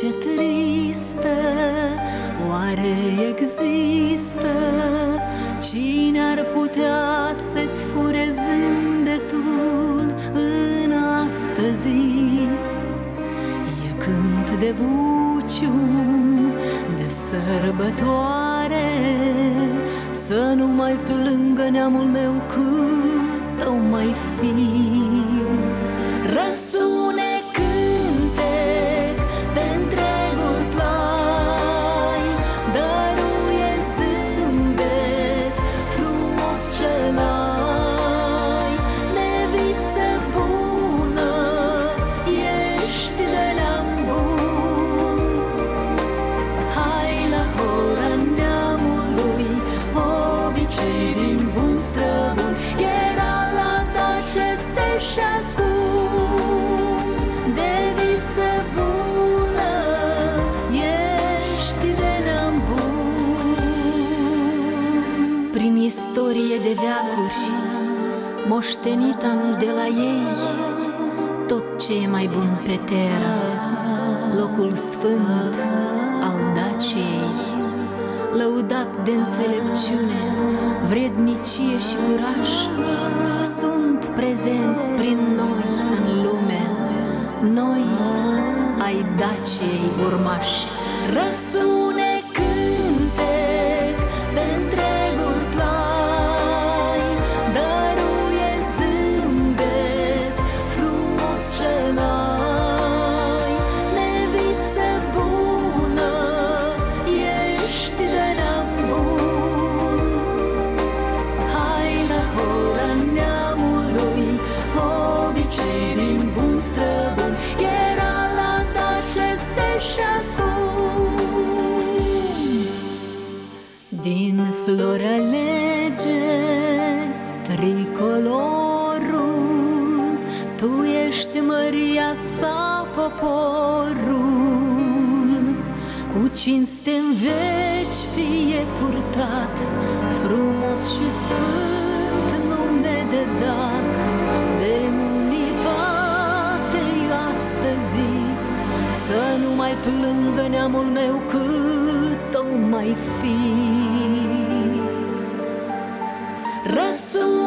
ce tristă, oare există cine ar putea să-ți fure zâmbetul în astăzi? E cânt de bucium, de sărbătoare, să nu mai plângă neamul meu cât o mai fi. Și acum De viță bună, ești de neam bun. Prin istorie de veacuri, moștenit am de la ei Tot ce e mai bun pe teră locul sfânt al Daciei, lăudat de înțelepciune, vrednicie și curaj, Daciei urmași. Răsune și acum. Din flori alege tricolorul Tu ești Maria sa poporul. Cu cinste în veci fie purtat Frumos și sfânt nume de dac. De unitate astăzi Să nu mai plângă neamul meu cât o mai fi. Răsune